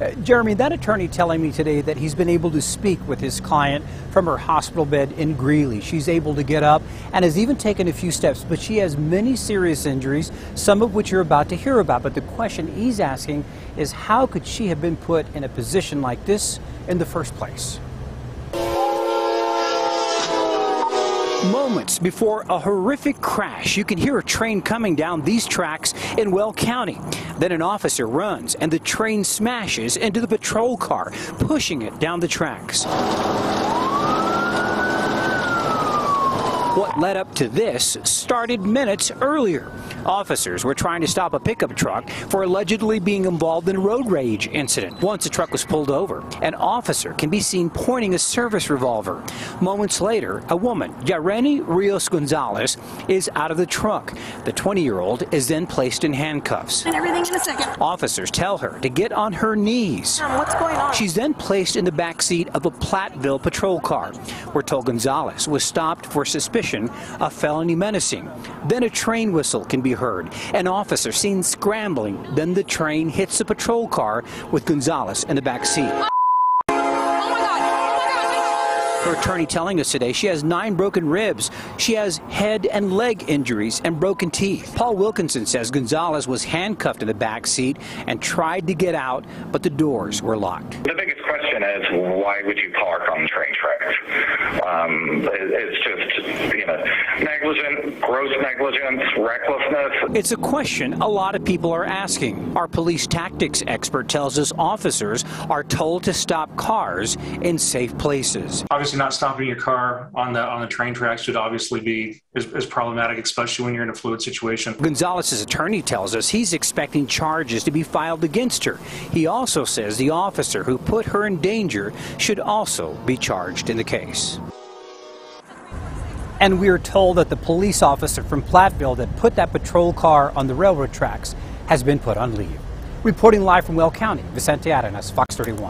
Uh, Jeremy, that attorney telling me today that he's been able to speak with his client from her hospital bed in Greeley. She's able to get up and has even taken a few steps, but she has many serious injuries, some of which you're about to hear about. But the question he's asking is how could she have been put in a position like this in the first place? Moments before a horrific crash, you can hear a train coming down these tracks in Weld County. Then an officer runs and the train smashes into the patrol car, pushing it down the tracks. What led up to this started minutes earlier. Officers were trying to stop a pickup truck for allegedly being involved in a road rage incident. Once the truck was pulled over, an officer can be seen pointing a service revolver. Moments later, a woman, Yareni Rios Gonzalez, is out of the truck. The 20-year-old is then placed in handcuffs. And everything in a second. Officers tell her to get on her knees. Um, what's going on? She's then placed in the back seat of a Platteville patrol car. We're told Gonzalez was stopped for suspicion of felony menacing. Then a train whistle can be heard. An officer seen scrambling. Then the train hits the patrol car with Gonzalez in the back seat. Her attorney telling us today she has nine broken ribs. She has head and leg injuries and broken teeth. Paul Wilkinson says Gonzalez was handcuffed in the back seat and tried to get out, but the doors were locked. The biggest question is why would you park on the train tracks? It's just, you know, negligent, gross negligence, recklessness. It's a question a lot of people are asking. Our police tactics expert tells us officers are told to stop cars in safe places. Obviously, not stopping your car on the on the train tracks should obviously be is, is problematic, especially when you're in a fluid situation. Gonzalez's attorney tells us he's expecting charges to be filed against her. He also says the officer who put her in danger should also be charged in the case. And we are told that the police officer from Platteville that put that patrol car on the railroad tracks has been put on leave. Reporting live from Weld County, Vicente Arenas, Fox 31.